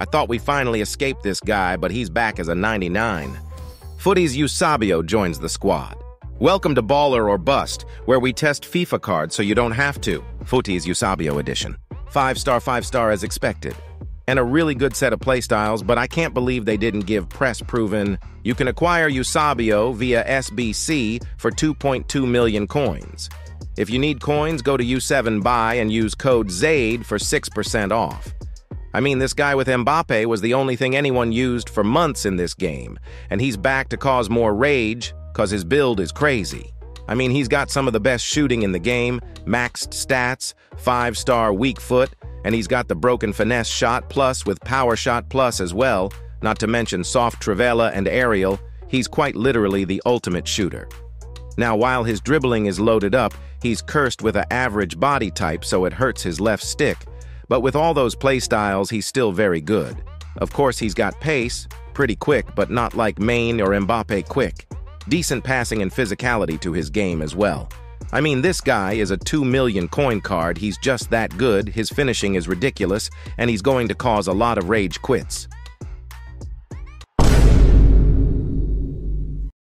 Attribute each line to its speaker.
Speaker 1: I thought we finally escaped this guy, but he's back as a 99. Futties Eusebio joins the squad. Welcome to Baller or Bust, where we test FIFA cards so you don't have to. Futties Eusebio edition. Five star, five star as expected. And a really good set of playstyles, but I can't believe they didn't give press proven. You can acquire Eusebio via SBC for 2.2 million coins. If you need coins, go to U7 Buy and use code ZADE for 6% off. I mean, this guy with Mbappe was the only thing anyone used for months in this game, and he's back to cause more rage because his build is crazy. I mean, he's got some of the best shooting in the game, maxed stats, 5-star weak foot, and he's got the broken finesse shot plus with power shot plus as well, not to mention soft trivela and aerial, he's quite literally the ultimate shooter. Now, while his dribbling is loaded up, he's cursed with an average body type so it hurts his left stick, but with all those playstyles, he's still very good. Of course, he's got pace, pretty quick, but not like Main or Mbappe quick. Decent passing and physicality to his game as well. I mean, this guy is a 2 million coin card, he's just that good, his finishing is ridiculous, and he's going to cause a lot of rage quits.